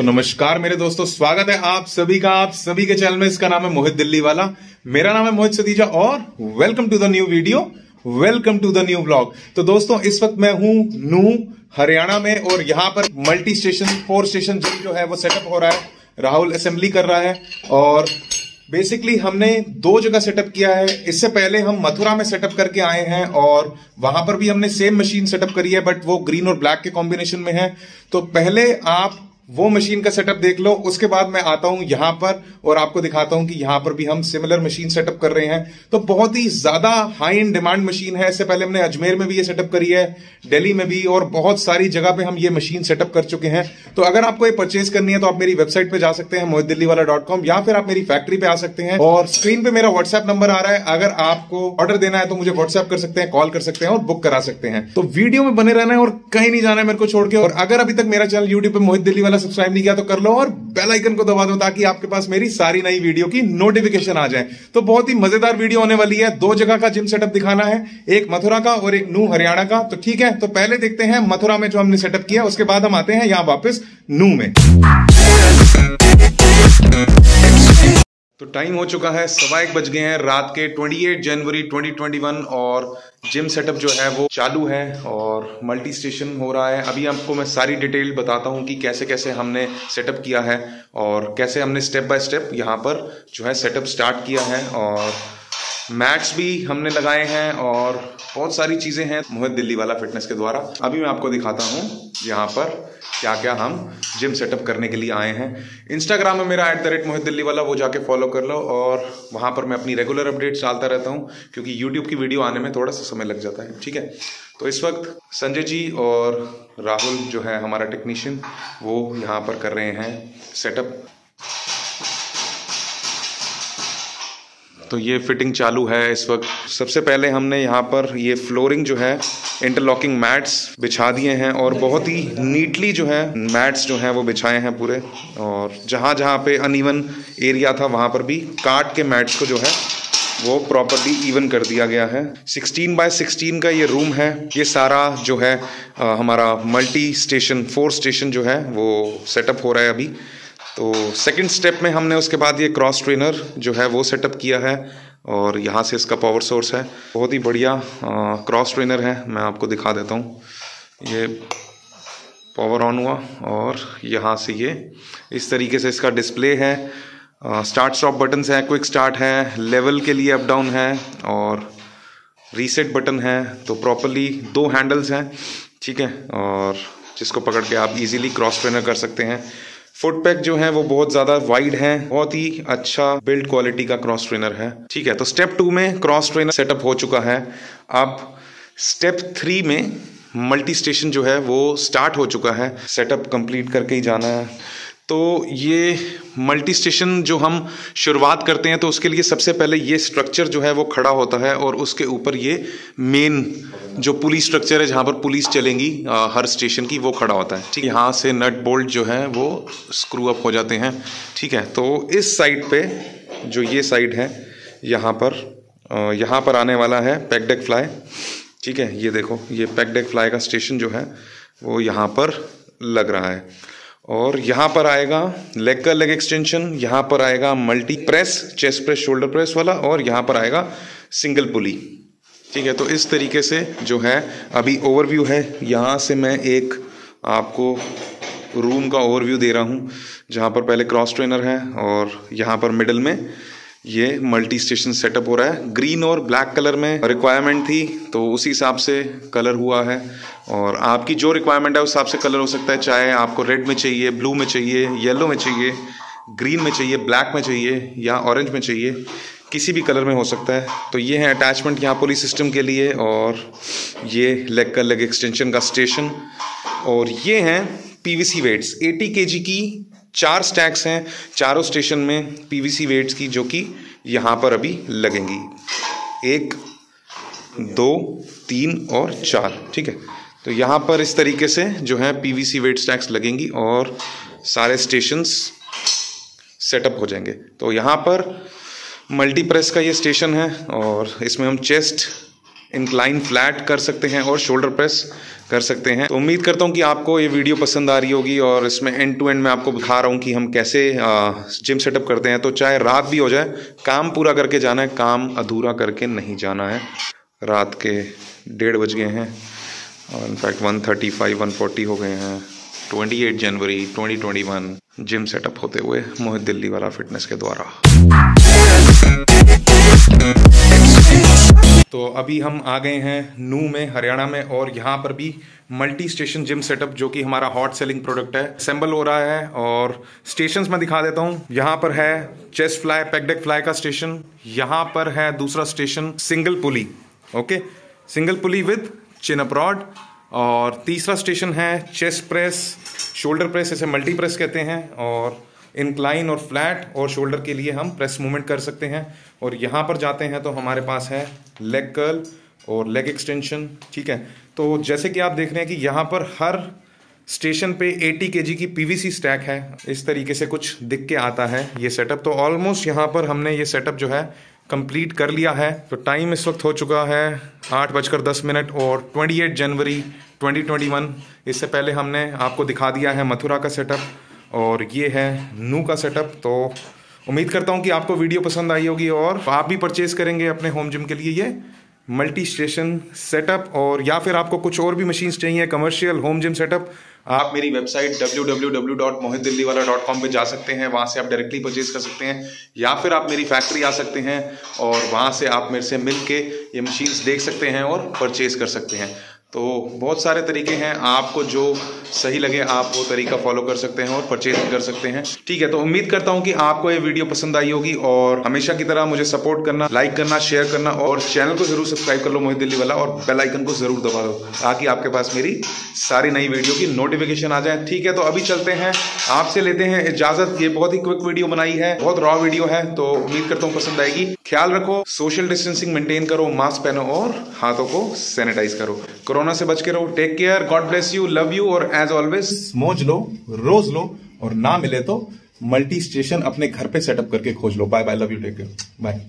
तो नमस्कार मेरे दोस्तों, स्वागत है आप सभी का, आप सभी के चैनल में। इसका नाम है मोहित दिल्ली वाला। मेरा नाम है मोहित सतीजा और welcome to the new video welcome to the new blog तो दोस्तों, इस वक्त मैं हूँ नू हरियाणा में और यहाँ पर multi station four station gym जो है, वो सेटअप हो रहा है। राहुल असेंबली कर रहा है और बेसिकली हमने दो जगह सेटअप किया है। इससे पहले हम मथुरा में सेटअप करके आए हैं और वहाँ पर भी हमने सेम मशीन सेटअप करी है बट वो ग्रीन और ब्लैक के कॉम्बिनेशन में है। तो पहले आप वो मशीन का सेटअप देख लो, उसके बाद मैं आता हूँ यहाँ पर और आपको दिखाता हूँ कि यहाँ पर भी हम सिमिलर मशीन सेटअप कर रहे हैं। तो बहुत ही ज़्यादा हाई इन डिमांड मशीन है। इससे पहले हमने अजमेर में भी ये सेटअप करी है, दिल्ली में भी और बहुत सारी जगह पे हम ये मशीन सेटअप कर चुके हैं। तो अगर आपको ये परचेज करनी है तो आप मेरी वेबसाइट पर जा सकते हैं मोहित दिल्ली वाला डॉट कॉम या फिर आप मेरी फैक्ट्री पे आ सकते हैं। और स्क्रीन पे मेरा व्हाट्सएप नंबर आ रहा है। अगर आपको ऑर्डर देना है तो मुझे व्हाट्सएप कर सकते हैं कॉल कर सकते हैं और बुक करा सकते हैं। तो वीडियो में बने रहना है और कहीं नहीं जाना है मेरे को छोड़ के। और अगर अभी तक मेरा चैनल यूट्यूब पर मोहित दिल्ली वाला सब्सक्राइब नहीं किया तो कर लो और बेल आइकन को दबा दो ताकि आपके पास मेरी सारी नई वीडियो की नोटिफिकेशन आ जाए। तो बहुत ही मज़ेदार वीडियो होने वाली है। दो जगह का जिम सेटअप दिखाना है। एक मथुरा का और एक नू हरियाणा का। तो ठीक है तो पहले देखते हैं मथुरा में जो हमने सेटअप किया, उसके बाद हम आते हैं यहाँ वापिस नू में। तो टाइम हो चुका है सवा एक बज गए हैं रात के 28 जनवरी 2021 और जिम सेटअप जो है वो चालू है और मल्टी स्टेशन हो रहा है। अभी आपको मैं सारी डिटेल बताता हूँ कि कैसे कैसे हमने सेटअप किया है और कैसे हमने स्टेप बाय स्टेप यहाँ पर जो है सेटअप स्टार्ट किया है और मैट्स भी हमने लगाए हैं और बहुत सारी चीज़ें हैं मोहित दिल्ली वाला फिटनेस के द्वारा। अभी मैं आपको दिखाता हूँ यहाँ पर क्या क्या हम जिम सेटअप करने के लिए आए हैं। इंस्टाग्राम में मेरा at the rate Mohit Delhi वाला, वो जाके फॉलो कर लो और वहाँ पर मैं अपनी रेगुलर अपडेट्स डालता रहता हूँ क्योंकि यूट्यूब की वीडियो आने में थोड़ा सा समय लग जाता है, ठीक है? तो इस वक्त संजय जी और राहुल जो है, हमारा टेक्नीशियन वो यहाँ पर कर रहे हैं सेटअप तो ये फिटिंग चालू है इस वक्त। सबसे पहले हमने यहाँ पर ये फ्लोरिंग जो है इंटरलॉकिंग मैट्स बिछा दिए हैं और बहुत ही नीटली जो है मैट्स जो हैं वो बिछाए हैं पूरे। और जहाँ जहाँ पे अनइवन एरिया था वहाँ पर भी काट के मैट्स को जो है वो प्रॉपरली इवन कर दिया गया है। 16 बाय 16 का ये रूम है। ये सारा जो है आ, हमारा मल्टी स्टेशन फोर स्टेशन जो है वो सेटअप हो रहा है अभी। तो सेकंड स्टेप में हमने उसके बाद ये क्रॉस ट्रेनर जो है वो सेटअप किया है और यहाँ से इसका पावर सोर्स है। बहुत ही बढ़िया क्रॉस ट्रेनर है, मैं आपको दिखा देता हूँ। ये पावर ऑन हुआ और यहाँ से ये इस तरीके से इसका डिस्प्ले है। स्टार्ट स्टॉप बटन्स हैं क्विक स्टार्ट है लेवल के लिए अप डाउन है और रीसेट बटन है। तो प्रॉपरली दो हैंडल्स हैं, ठीक है? और जिसको पकड़ के आप इजीली क्रॉस ट्रेनर कर सकते हैं। फुट पैक जो है, वो बहुत ज़्यादा वाइड है, बहुत ही अच्छा बिल्ड क्वालिटी का क्रॉस ट्रेनर है। ठीक है तो स्टेप टू में क्रॉस ट्रेनर सेटअप हो चुका है। अब स्टेप थ्री में मल्टी स्टेशन जो है, वो स्टार्ट हो चुका है। सेटअप कंप्लीट करके ही जाना है। तो ये मल्टी स्टेशन जो हम शुरुआत करते हैं तो उसके लिए सबसे पहले ये स्ट्रक्चर जो है वो खड़ा होता है और उसके ऊपर ये मेन जो पुलिस स्ट्रक्चर है जहाँ पर पुलिस चलेंगी आ, हर स्टेशन की वो खड़ा होता है। ठीक है? यहाँ से नट बोल्ट जो है वो स्क्रू अप हो जाते हैं। ठीक है? तो इस साइड पे जो ये साइड है यहाँ पर यहाँ पर आने वाला है पैकडेक फ्लाई ठीक है? ये देखो ये पैकडेक फ्लाई का स्टेशन जो है वो यहाँ पर लग रहा है। और यहाँ पर आएगा लेग का लेग एक्सटेंशन यहाँ पर आएगा multi press chest press shoulder press वाला और यहाँ पर आएगा सिंगल पुली ठीक है तो इस तरीके से जो है, अभी ओवरव्यू है। यहाँ से मैं एक आपको रूम का ओवरव्यू दे रहा हूँ, जहाँ पर पहले क्रॉस ट्रेनर है और यहाँ पर मिडल में। ये मल्टी स्टेशन सेटअप हो रहा है। ग्रीन और ब्लैक कलर में रिक्वायरमेंट थी तो उसी हिसाब से कलर हुआ है। और आपकी जो रिक्वायरमेंट है, उस हिसाब से कलर हो सकता है, चाहे आपको रेड में चाहिए ब्लू में चाहिए येलो में चाहिए ग्रीन में चाहिए ब्लैक में चाहिए, या ऑरेंज में चाहिए, किसी भी कलर में हो सकता है। तो ये है अटैचमेंट यहाँ पुलिस सिस्टम के लिए, और ये लेग का लेग एक्सटेंशन का स्टेशन और ये हैं पीवीसी वेट्स 80 केजी की चार स्टैक्स हैं, चारों स्टेशन में पीवीसी वेट्स की जो कि यहाँ पर अभी लगेंगी। एक, दो, तीन और चार, ठीक है? तो यहाँ पर इस तरीके से जो है पीवीसी वेट स्टैक्स लगेंगी और सारे स्टेशंस सेटअप हो जाएँगे। तो यहाँ पर मल्टीप्रेस का ये स्टेशन है और इसमें हम चेस्ट इंक्लाइन फ्लैट कर सकते हैं और शोल्डर प्रेस कर सकते हैं। तो उम्मीद करता हूँ कि आपको ये वीडियो पसंद आ रही होगी और इसमें एंड टू एंड मैं आपको दिखा रहा हूँ कि हम कैसे जिम सेटअप करते हैं। तो चाहे रात भी हो जाए, काम पूरा करके जाना है, काम अधूरा करके नहीं जाना है। रात के डेढ़ बज गए हैं और in fact one thirty five one forty हो गए हैं। Twenty eight January twenty twenty one gym setup होते हुए मोहित दिल्ली वाला फिटनेस के द्वारा। तो अभी हम आ गए हैं नू में, हरियाणा में, और यहाँ पर भी मल्टी स्टेशन जिम सेटअप जो कि हमारा हॉट सेलिंग प्रोडक्ट है। असेंबल हो रहा है और स्टेशन मैं दिखा देता हूँ। यहाँ पर है chest fly pec deck fly का स्टेशन यहाँ पर है दूसरा station single pulley okay single pulley with chin अप्रॉड और तीसरा स्टेशन है चेस्ट प्रेस शोल्डर प्रेस इसे मल्टी प्रेस कहते हैं और इंक्लाइन और फ्लैट और शोल्डर के लिए हम प्रेस मूवमेंट कर सकते हैं। और यहाँ पर जाते हैं तो हमारे पास है लेग कर्ल और लेग एक्सटेंशन ठीक है? तो जैसे कि आप देख रहे हैं कि यहाँ पर हर स्टेशन पे 80 के की पीवीसी स्टैक है। इस तरीके से कुछ दिख के आता है ये सेटअप तो ऑलमोस्ट यहाँ पर हमने ये सेटअप जो है कंप्लीट कर लिया है। तो टाइम इस वक्त हो चुका है आठ बजकर दस मिनट और 28 जनवरी 2021 इससे पहले हमने आपको दिखा दिया है मथुरा का सेटअप और ये है नू का सेटअप तो उम्मीद करता हूँ कि आपको वीडियो पसंद आई होगी और आप भी परचेज करेंगे अपने होम जिम के लिए ये मल्टी स्टेशन सेटअप और या फिर आपको कुछ और भी मशीन्स चाहिए कमर्शियल होम जिम सेटअप आप मेरी वेबसाइट www.mohitdilliwala.com पे जा सकते हैं, वहाँ से आप डायरेक्टली परचेज कर सकते हैं, या फिर आप मेरी फैक्ट्री आ सकते हैं और वहाँ से आप मेरे से मिल के ये मशीन्स देख सकते हैं और परचेज कर सकते हैं। तो बहुत सारे तरीके हैं। आपको जो सही लगे, आप वो तरीका फॉलो कर सकते हैं और परचेज कर सकते हैं। ठीक है तो उम्मीद करता हूँ कि आपको ये वीडियो पसंद आई होगी और हमेशा की तरह मुझे सपोर्ट करना लाइक करना शेयर करना और चैनल को ज़रूर सब्सक्राइब कर लो मोहित दिल्ली वाला और बेल आइकन को ज़रूर दबा दो ताकि आपके पास मेरी सारी नई वीडियो की नोटिफिकेशन आ जाए। ठीक है तो अभी चलते हैं। आपसे लेते हैं इजाज़त। ये बहुत ही क्विक वीडियो बनाई है, बहुत रॉ वीडियो है तो उम्मीद करता हूँ पसंद आएगी। ख्याल रखो सोशल डिस्टेंसिंग मेंटेन करो मास्क पहनो और हाथों को सैनिटाइज करो। कोरोना से बच के रहो take care god bless you love you और एज ऑलवेज मोज लो, रोज लो, और ना मिले तो मल्टी स्टेशन अपने घर पे सेटअप करके खोज लो। Bye bye love you take care bye